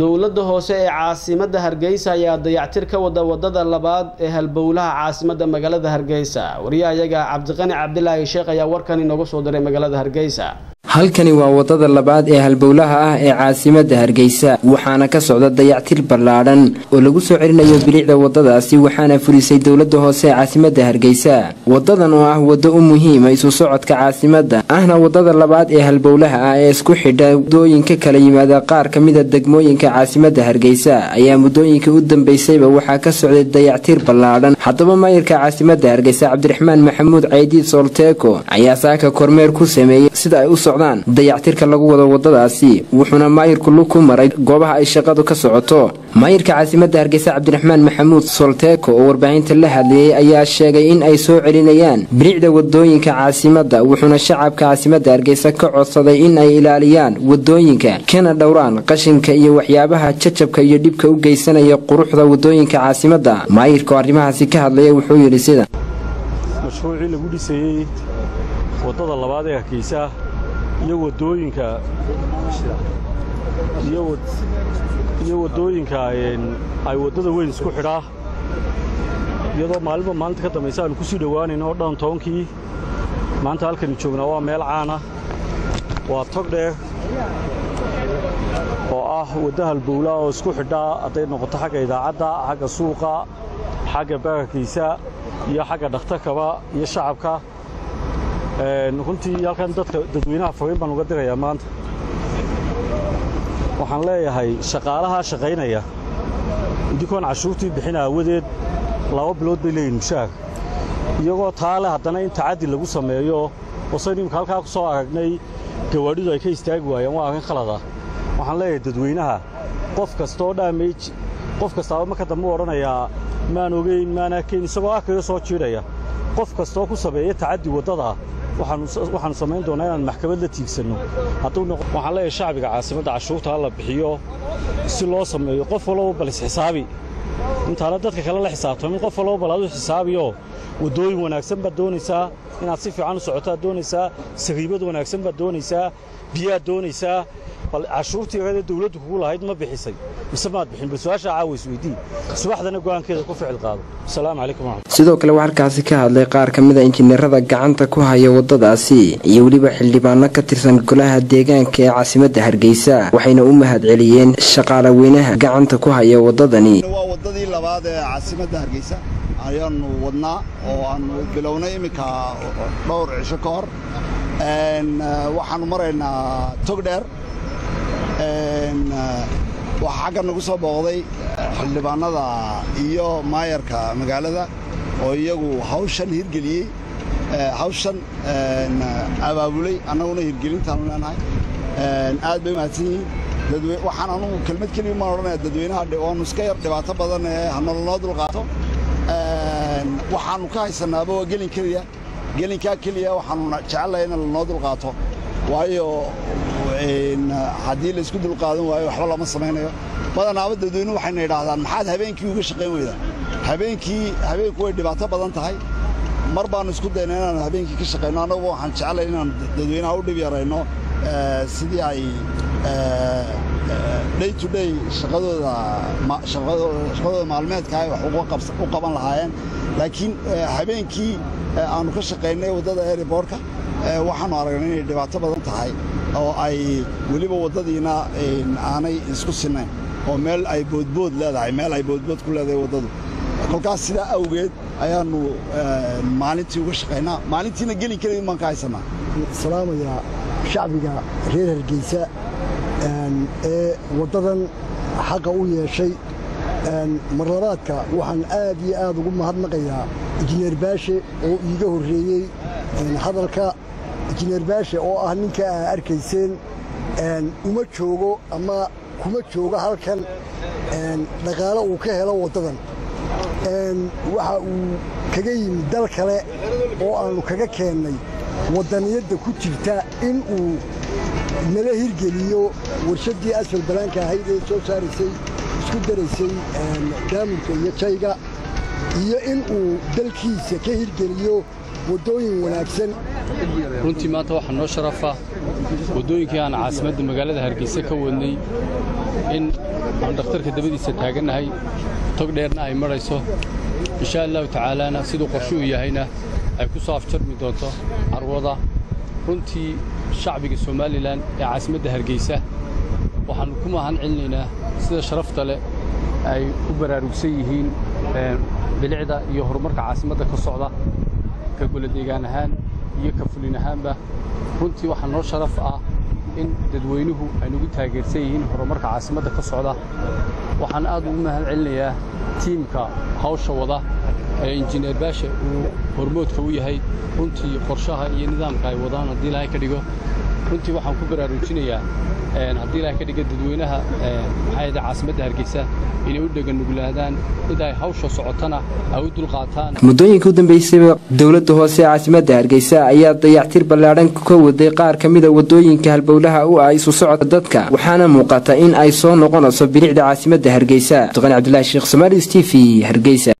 dowladda hoose ee caasimadda hargeysa ayaa dayactir ka wada waddada labaad ee halbowlaha caasimadda magaalada hargeysa. Wariyahayaga cabdiqani cabdilaahi sheekh ayaa warkan inoogu soo diray magaalada hargeysa halkani waa waddada labaad ee halbowlaha ah ee caasimadda hargeysa waxaana ka socda dayactir ballaadhan oo lagu soo celinayo bilicda wadadaasi waxaana furisay dowladda hoose ee caasimadda hargeysa. Wadadan oo ah waddo u muhiima isu socodka caasimadda ahna waddada labaad ee halbowlaha ah ee isku xidha waddooyinka kala yimaada qaar ka mida degmooyinka caasimadda hargeysa ayaa muddooyinka u dambeysayba waxaa ka socday dayactir ballaadhan haddaba maayirka caasimadda hargeysa cabdiraxmaan maxamuud caydiid soolteeko ayaa saaka kormeer ku sameeyey sida ay u socdaan dayactirka lagu wado wadadaasi wuxuuna maayirku lug ku maray goobaha ay shaqadu ka socoto. Maayirka caasimadda hargeysa cabdiraxmaan maxamuud solteeko oo warbaahinta la hadlayay ayaa sheegay in ay soo celinayaan. Bilicda waddooyinka caasimadda wuxuuna shacabka caasimadda hargeysa ka codsaday in ay ilaaliyaan waddooyinka kana dhowraan qashinka iyo waxyaabaha jajabka iyo dhibka u geysanaya quruxda waddooyinka caasimadda maayirka oo arrimahaasi ka hadlaya wuxuu yidhi sida mashruucii lagu dhisayey waddada labaad ee hargeysa iyo waddooyinka iyo waddooyinka ay waddada weyn isku xidhaa iyadoo maalinba maalinta ka dambaysa aanu ku sii oo dhan toonkii. Maanta halkani joognaa waa meel caana waa tog dheer oo ah wadda halbowlaa oo isku xidhaa hadday noqoto xagga idaacadda xagga suuqa xagga baararkiisa iyo xagga dhakhtarkaba iyo shacabka runtii halkan dadka dadweynaha fariin baan uga dirayaa maanta. Waxaan leeyahay shaqaalaha shaqaynaya. Idinkoon cashuurtii bixin aawadeed laba bilood bay leeyihiin mushaar iyagoo taa leh haddana in tacaddi lagu sameeyo wasaynu imika halkaa ku soo aragnay gawaadhidu ay ka istaagi waayeen waa arrin khalada waxaan leeyahay dadweynaha qof kastaoo dhaamaj qof kastaaba marka dambe u odhanayaa maan ogeyn maan arkayn isagoo arkayo soo jiidhaya qof kastoo ku sameeya tacaddi waddada waxaanu samayn doonaa inaan maxkamad la tiigsanno waxaan leeyahay shacbiga caasimadda cashuurta ha la bixiyo si loo sameeyo. Qof walloba bal isxisaabi intaana dadka kale la xisaabtamin qof walloba bal adu xisaabiyo. Waddooyin wanaagsan baad doonaysaa. Inaad si fiican u socotaad doonaysaa. Sariibad wanaagsan baad doonaysaa. Biyaad doonaysaa bal cashuurtii yarada dawladdu kugu lahayd ma bixisay. Mise maad bixin bal su'aashaa caawa isweydii subaxdana go'aankeeda ku ficil qaado. Asalaamu calaykum waraxmat sidoo kale waxaa halkaasi ka hadlay qaar ka mid a injineerada gacanta ku haya waddadaasi iyo weliba xildhibaano ka tirsan golaha deegaanka ee caasimadda hargeysa waxayna u mahad celiyeen shaqaale weynaha gacanta ku haya waddadani. Waa waddadii labaad ee caasimadda hargeysa ayaanu wadnaa oo aanu bilownay iminka dhowr cisho ka hor. Waxaannu maraynaa togdheer waxaa xagga nagu soo booqday xildhibaanada iyo maayarka magaalada oo iyagu hawshan hirgeliyey hawshan abaabulay annaguna hirgelintaanu leenahay. Aad bay mahadsan yihiin. Waxaan anugu kelmad keliya maan odhanaya dadweynaha oonu iska yar dhibaato badan ee hanolonoo dulqaato. Waxaannu ka haysanaaba waa gelin keliya gelinkaa keliya waxaanu jecellahay in lanoo dulqaato waayo haddii laysku dulqaadan waayo waxba lama samaynayo. Badanaaba dadweynuhu waxayna idhaahdaan maxaad habeenkii uga shaqayn weydaa habeenkii habeenku way dhibaato badan tahay. Mar baannu isku dayna inaannu habeenkii ka shaqayno annaguba waxaan jeclay inaan dadweynaha u dhib yarayno sidii ay day to day shaqadooda shaqadooda maalmeedka ay wax u qaban lahaayeen. Laakiin habeenkii aannu ka shaqaynay waddada airbortka waxaannu aragnay inay dhibaato badan tahay oo ay weliba waddadiina aanay isku sinnayn oo meel ay boodbood leedahay meel ay boodbood ku leedahay waddadu. Kolkaas sidaa awgeed ayaannu maalintii uga shaqaynaa maalintiina gelin keliya baan ka haysannaa salaamaya shacbiga reer hargeysa ee waddadan xaqa u yeeshay marlabaadka waxaan aad iyo aad ugu mahadnaqayaa injineer baashe oo iiga horreeyey hadalka injineer baashe oo ah ninka aa arkayseen uma joogo ama kuma joogo halkan dhaqaalo uu ka helo waddadan. Waxa uu kaga yimid dal kale oo aannu kaga keennay waddaniyadda ku jirta in uu nala hirgeliyo warshaddii asfal balaanka ahayd ee soo saaraysay isku daraysay daamurka iyo jayga iyo in uu dalkiisa ka hirgeliyo waddooyin wanaagsan. Runtii maanta waxaa noo sharafa waddooyinkii aan caasimadda magaalada hargeysa ka wadnay in aan dhakhtarka dabadiisa taagannahay tog dheerna ay marayso. Insha allahu tacaalaana siduu qorshuhu yahayna ay ku soo afjarmi doonto carwada. Runtii shacbiga somalilan ee caasimadda hargeysa waxaannu ku mahan celinaynaa sida sharafta leh ay u baraarugsan yihiin bilicda iyo horumarka caasimadda ka socda sharaf ah in dadweynuhu ay nagu taageersan yihiin horumarka caasimadda ka socda waxaan aad ugu mahad celinayaa tiimka hawsha wada ee injineer baasha uu hormoodka u yahay runtii qorshaha iyo nidaamka ay wadaan haddii ilaahay ka dhigo runtii waxaan ku baraarujinayaa haddii ilaahay ka dhiga dadweynaha maxaayada caasimadda hargeysa inay u dheganuglaadaan mid ay hawsha socotana ay u dulqaataan muddooyinka u dambeysayba dowladda hoose caasimadda hargeysa ayaa dayactir ballaadhan ka waday qaar ka mida waddooyinka halbowlaha u ah isu socodka dadka waxaana muuqata in ay soo noqonayso bilicda caasimadda hargeysa. Duqan cabdilaahi sheekh somaali s t v hargeysa